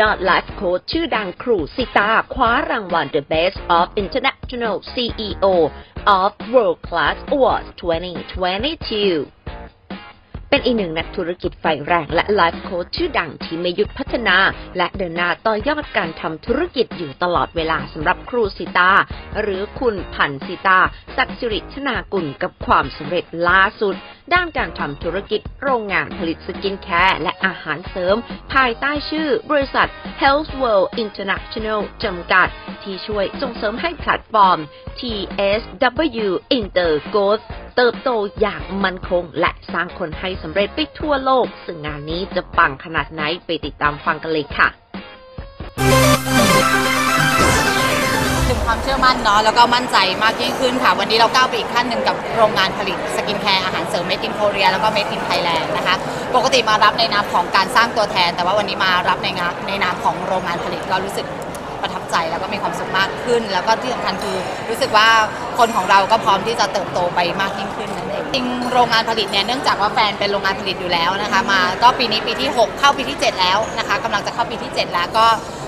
ยอดไลฟ์โค้ชชื่อดังครูสิตา คว้ารางวัล The Best of International CEO of World Class Awards 2022 เป็นอีกหนึ่งนักธุรกิจไฟแรงและไลฟ์โค้ชชื่อดังที่ไม่หยุดพัฒนา และเดินหน้าต่อยอดการทำธุรกิจอยู่ตลอดเวลาสำหรับครูสิตา หรือคุณพันสิตาศักดิ์สิริชนากุลกับความสำเร็จล่าสุด ด้านการทำธุรกิจโรงงานผลิตสกินแคร์และอาหารเสริม ภายใต้ชื่อบริษัท Health World International จำกัด ที่ช่วยส่งเสริมให้แพลตฟอร์ม TSW Inter Growth เติบโตอย่างมั่นคง และสร้างคนให้สำเร็จไปทั่วโลก ซึ่งงานนี้จะปังขนาดไหนไปติดตามฟังกันเลยค่ะถึงความเชื่อมั่นเนาะแล้วก็มั่นใจมากยิ่งขึ้นค่ะ วันนี้เราก้าวไปอีกขั้นหนึ่งกับโรงงานผลิตสกินแคร์อาหารเสริม Made in Korea แล้วก็ Made in Thailand นะคะปกติมารับในนามของการสร้างตัวแทน แต่ว่าวันนี้มารับในงานในนามของโรงงานผลิตก็รู้สึก ใจแล้วก็มีความสุขมากขึ้น แล้วก็ที่สำคัญคือรู้สึกว่าคนของเราก็พร้อมที่จะเติบโตไปมากยิ่งขึ้นนั่นเองจริงโรงงานผลิตเนี่ยเนื่องจากว่าแฟนเป็นโรงงานผลิตอยู่แล้วนะคะมาก็ปีนี้ปีที่ 6 เข้าปีที่ 7 แล้วนะคะกำลังจะเข้าปีที่ 7 แล้วก็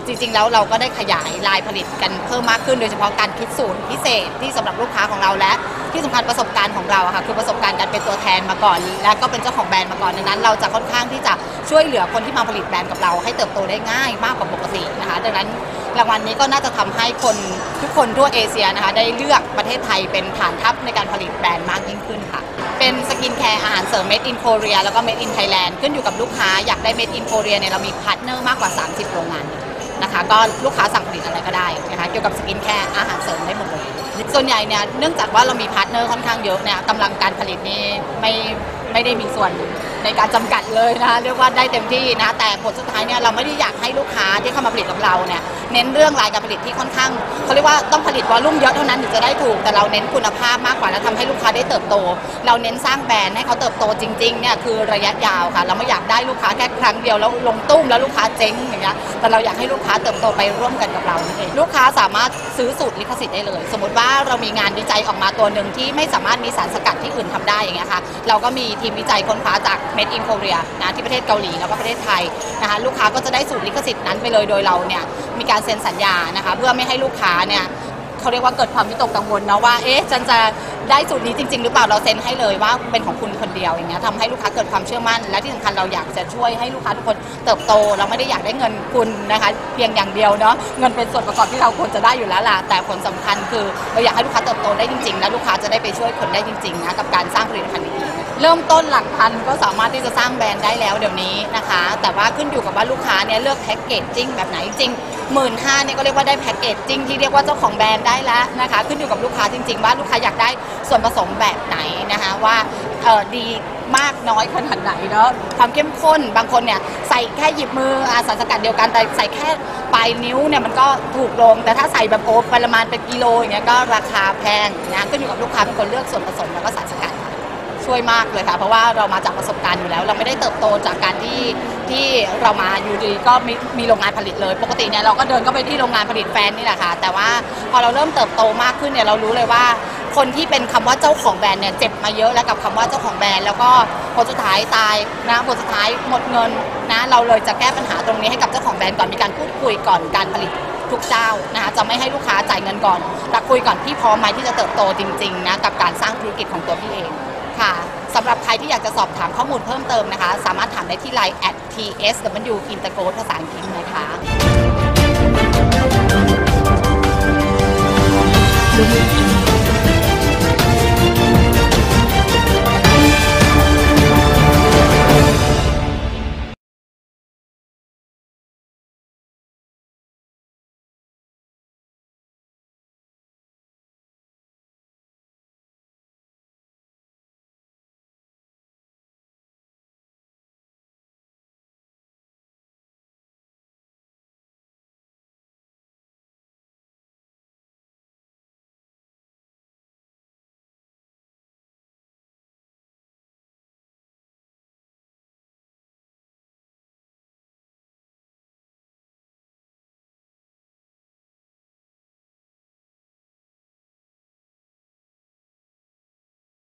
จริงๆ แล้วเราก็ได้ขยายลายผลิตกันเพิ่มมากขึ้น โดยเฉพาะการคิดสูตรพิเศษที่สำหรับลูกค้าของเราและที่สำคัญประสบการณ์ของเราค่ะคือประสบการณ์การเป็นตัวแทนมาก่อน และก็เป็นเจ้าของแบรนด์มาก่อนดังนั้น เราจะค่อนข้างที่จะช่วยเหลือคนที่มาผลิตแบรนด์กับเราให้เติบโตได้ง่ายมากกว่าปกตินะคะดังนั้น รางวัลนี้ก็น่าจะทำให้คนทุกคนทั่วเอเชียนะคะ ได้เลือกประเทศไทยเป็นฐานทัพในการผลิตแบรนด์มากยิ่งขึ้นค่ะ เป็นสกินแคร์อาหารเสริม Made in Korea แล้วก็ Made in Thailand ขึ้นอยู่กับลูกค้าอยากได้ Made in Korea เนี่ยเรามี partner มากกว่า 30 โรงงานนะคะ ก็ลูกค้าสั่งผลิตอะไรก็ได้นะคะเกี่ยวกับสกินแคร์อาหารเสริมได้หมดเลยส่วนใหญ่เนี่ยเนื่องจากว่าเรามี partner ค่อนข้างเยอะเนี่ยกำลังการผลิตนี่ไม่ไม่ได้มีส่วน ในการจำกัดเลยนะคะเรียกว่าได้เต็มที่นะแต่ผลสุดท้ายเนี่ยเราไม่ได้อยากให้ลูกค้าที่เข้ามาผลิตกับเราเนี่ยเน้นเรื่องรายการผลิตที่ค่อนข้างเขาเรียกว่าต้องผลิต volume เยอะเท่านั้นถึงจะได้ถูกแต่เราเน้นคุณภาพมากกว่าและทำให้ลูกค้าได้เติบโต เราเน้นสร้างแบรนด์ให้เขาเติบโตจริงๆเนี่ยคือระยะยาวค่ะ เราไม่อยากได้ลูกค้าแค่ครั้งเดียวแล้วลงตู้มแล้วลูกค้าเจ๊งอย่างเงี้ยแต่เราอยากให้ลูกค้าเติบโตไปร่วมกันกับเราเองลูกค้าสามารถซื้อสูตรลิขสิทธิ์ได้เลย สมมติว่าเรามีงานวิจัยออกมาตัวหนึ่งที่ไม่สามารถมีสารสกัดที่อื่นทำได้อย่างเงี้ยค่ะเราก็มีทีมวิจัยค้นคว้าจาก Made in Korea นะที่ประเทศเกาหลีแล้วก็ประเทศไทยนะคะลูกค้าก็จะได้สูตรลิขสิทธิ์นั้นไปเลยโดยเราเนี่ยมีการเซ็นสัญญานะคะเพื่อไม่ให้ลูกค้าเนี่ยเขาเรียกว่าเกิดความวิตกกังวลเนาะว่าเอ๊ะฉันจะได้สูตรนี้จริง ๆ หรือเปล่าเราเซ็นให้เลยว่าเป็นของคุณคนเดียวอย่างเงี้ยทำให้ลูกค้าเกิดความเชื่อมั่น และที่สำคัญเราอยากจะช่วยให้ลูกค้าทุกคนเติบโต เราไม่ได้อยากได้เงินคุณนะคะ เพียงอย่างเดียวเนาะเงินเป็นส่วนประกอบที่เราควรจะได้อยู่แล้วล่ะแต่ผลสำคัญคือเราอยากให้ลูกค้าเติบโตได้จริง ๆ และลูกค้าจะได้ไปช่วยคนได้จริงๆนะกับการสร้างผลิตภัณฑ์ดีๆ เริ่มต้นหลักพันก็สามารถที่จะสร้างแบรนด์ได้แล้วเดี๋ยวนี้นะคะ แต่ว่าขึ้นอยู่กับว่าลูกค้าเนี่ยเลือกแพ็กเกจจิ้งแบบไหนจริงหมื่นห้าเนี่ยก็เรียกว่าได้แพ็กเกจจิ้งที่เรียกว่าเจ้าของแบรนด์ได้แล้วนะคะ ขึ้นอยู่กับลูกค้าจริง ๆ ว่าลูกค้าอยากได้ส่วนผสมแบบไหนนะคะว่าเออดีมากน้อยขนาดไหนเนาะความเข้มข้นบางคนเนี่ยใส่แค่หยิบมืออาสารสกัดเดียวกันแต่ใส่แค่ปลายนิ้วเนี่ยมันก็ถูกลง แต่ถ้าใส่แบบโอ้ปริมาณเป็นกิโลอย่างเงี้ยก็ราคาแพงนะขึ้นอยู่กับลูกค้าเป็นคนเลือกส่วนผสมแล้วก็สารสกัด ช่วยมากเลยค่ะ เพราะว่าเรามาจากประสบการณ์อยู่แล้ว เราไม่ได้เติบโตจากการที่ที่เรามาอยู่ดีก็มีมีโรงงานผลิตเลย ปกติเนี่ยเราก็เดินเข้าไปที่โรงงานผลิตแฟนนี่แหละค่ะ แต่ว่าพอเราเริ่มเติบโตมากขึ้นเนี่ยเรารู้เลยว่าคนที่เป็นคำว่าเจ้าของแบรนด์เนี่ยเจ็บมาเยอะแล้วกับคำว่าเจ้าของแบรนด์แล้วก็ผลสุดท้ายตายนะผลสุดท้ายหมดเงินนะเราเลยจะแก้ปัญหาตรงนี้ให้กับเจ้าของแบรนด์ก่อนมีการพูดคุยก่อนการผลิตทุกเจ้านะคะจะไม่ให้ลูกค้าจ่ายเงินก่อนแต่คุยก่อนพี่พร้อมไหมที่จะเติบโตจริงๆนะกับการสร้างธุรกิจของตัวพี่เอง สำหรับใครที่อยากจะสอบถามข้อมูลเพิ่มเติมนะคะ สามารถถามได้ที่ไลน์ at tsw integro ภาษาอังกฤษนะคะ